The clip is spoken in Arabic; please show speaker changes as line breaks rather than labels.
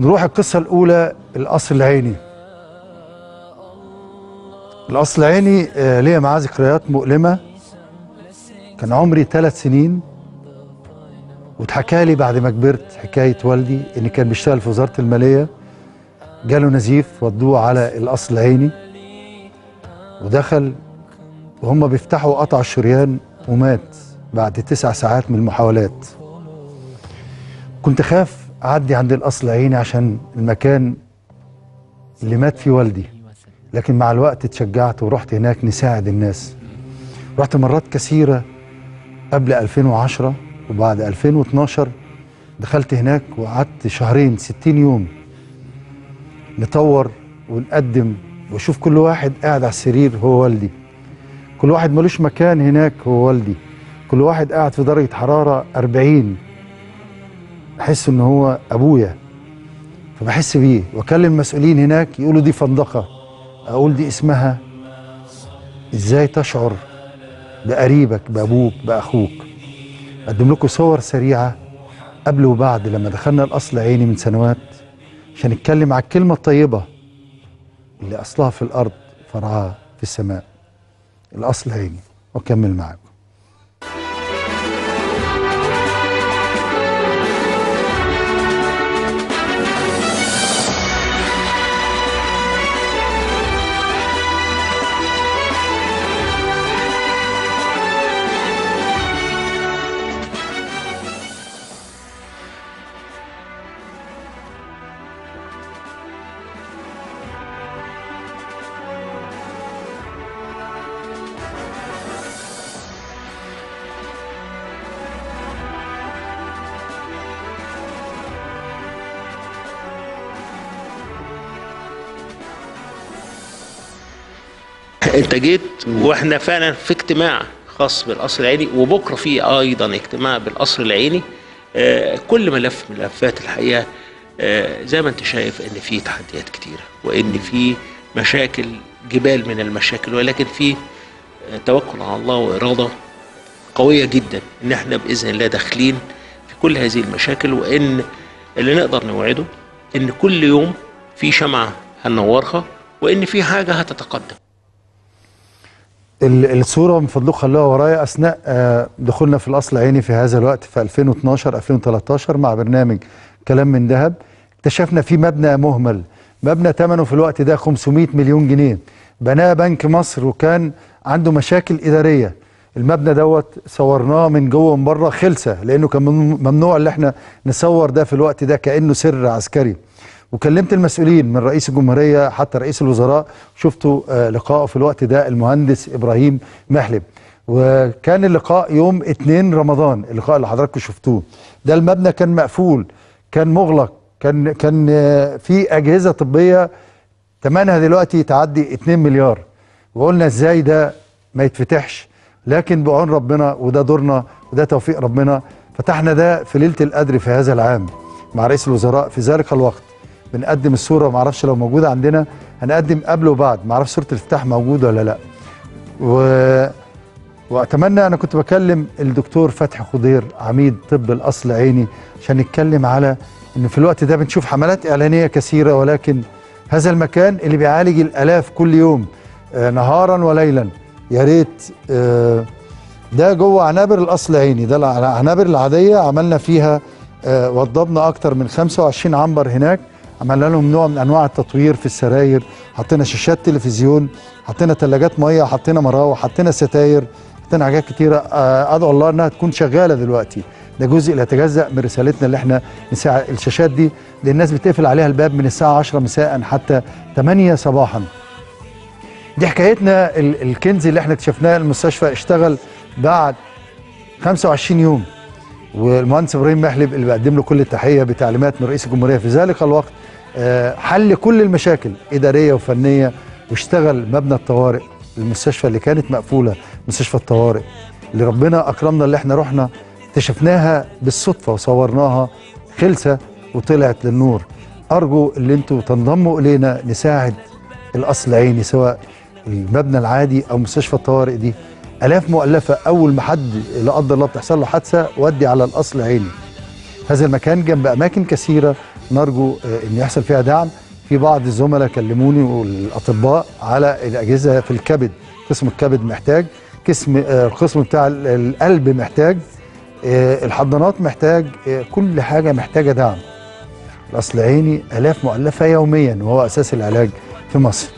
نروح القصة الأولى القصر العيني. القصر العيني آه، ليا معاه ذكريات مؤلمة. كان عمري ثلاث سنين. واتحكى لي بعد ما كبرت حكاية والدي إن كان بيشتغل في وزارة المالية. جاله نزيف ودوه على القصر العيني. ودخل وهم بيفتحوا قطع الشريان ومات بعد تسع ساعات من المحاولات. كنت خاف أعدي عند القصر العيني عشان المكان اللي مات فيه والدي. لكن مع الوقت اتشجعت ورحت هناك نساعد الناس. رحت مرات كثيرة قبل 2010 وبعد 2012 دخلت هناك وقعدت شهرين 60 يوم. نطور ونقدم وأشوف كل واحد قاعد على السرير هو والدي. كل واحد ملوش مكان هناك هو والدي. كل واحد قاعد في درجة حرارة 40 احس ان هو أبويا فبحس بيه. واكلم مسؤولين هناك يقولوا دي فندقة أقول دي اسمها. إزاي تشعر بقريبك بأبوك بأخوك؟ أقدم لكم صور سريعة قبل وبعد لما دخلنا الأصل عيني من سنوات عشان نتكلم على الكلمة الطيبة اللي أصلها في الأرض فرعها في السماء. الأصل عيني. واكمل معاكم
انت جيت وإحنا فعلا في اجتماع خاص بالقصر العيني وبكرة في أيضا اجتماع بالقصر العيني. آه، كل ملف من ملفات الحقيقة آه، زي ما انت شايف إن في تحديات كتيرة وإن في مشاكل جبال من المشاكل ولكن في آه، توكل على الله وإرادة قوية جدا إن إحنا بإذن الله داخلين في كل هذه المشاكل وإن اللي نقدر نوعده إن كل يوم في شمعة هننورها وإن في حاجة هتتقدم.
الصورة من فضلكم خلوها ورايا. أثناء آه، دخولنا في الأصل عيني في هذا الوقت في 2012 2013 مع برنامج كلام من ذهب اكتشفنا في مبنى مهمل. مبنى ثمنه في الوقت ده 500 مليون جنيه. بناه بنك مصر وكان عنده مشاكل إدارية. المبنى دوت صورناه من جوه ومن بره خلسة لأنه كان مم- ممنوع إن إحنا نصور ده في الوقت ده كأنه سر عسكري. وكلمت المسؤولين من رئيس الجمهورية حتى رئيس الوزراء شفتوا آه، لقائه في الوقت ده المهندس إبراهيم محلب. وكان اللقاء يوم 2 رمضان اللقاء اللي حضراتكم شفتوه. ده المبنى كان مقفول كان مغلق كان كان آه، في أجهزة طبية ثمنها دلوقتي تعدي 2 مليار. وقلنا إزاي ده ما يتفتحش؟ لكن بعون ربنا وده دورنا وده توفيق ربنا فتحنا ده في ليلة القدر في هذا العام مع رئيس الوزراء في ذلك الوقت. بنقدم الصورة ما أعرفش لو موجودة عندنا هنقدم قبل وبعد ما أعرفش صورة الافتتاح موجودة ولا لأ. و... وأتمنى أنا كنت بكلم الدكتور فتحي خضير عميد طب الأصل العيني عشان نتكلم على إن في الوقت ده بنشوف حملات إعلانية كثيرة ولكن هذا المكان اللي بيعالج الآلاف كل يوم آه نهارا وليلا. يا ريت آه ده جوه عنابر الأصل عيني ده العنابر العادية عملنا فيها آه وضبنا أكتر من 25 عنبر هناك. عملنا لهم نوع من أنواع التطوير في السراير حطينا شاشات تلفزيون حطينا ثلاجات مية حطينا مراوح حطينا ستاير حطينا حاجات كتيرة آه أدعو الله إنها تكون شغالة دلوقتي. ده جزء لا يتجزأ من رسالتنا اللي إحنا نساعد الشاشات دي لأن الناس بتقفل عليها الباب من الساعة 10 مساء حتى 8 صباحا. دي حكايتنا ال- الكنز اللي إحنا اكتشفناه المستشفى اشتغل بعد 25 يوم. والمهندس إبراهيم محلب اللي بقدم له كل التحية بتعليمات من رئيس الجمهورية في ذلك الوقت حل كل المشاكل إدارية وفنية واشتغل مبنى الطوارئ المستشفى اللي كانت مقفولة مستشفى الطوارئ اللي ربنا أكرمنا اللي إحنا رحنا اكتشفناها بالصدفة وصورناها خلسه وطلعت للنور. أرجو اللي أنتوا تنضموا إلينا نساعد الأصل عيني سواء المبنى العادي أو مستشفى الطوارئ دي. آلاف مؤلفة أول ما حد لا قدر الله بتحصل له حادثة ودي على الأصل عيني هذا المكان جنب أماكن كثيرة نرجو آه، إن يحصل فيها دعم. في بعض الزملاء كلموني والأطباء على الأجهزة في الكبد قسم الكبد محتاج قسم آه، القسم بتاع ال- القلب محتاج آه، الحضانات محتاج آه، كل حاجة محتاجة دعم. الأصل عيني آلاف مؤلفة يوميا وهو أساس العلاج في مصر.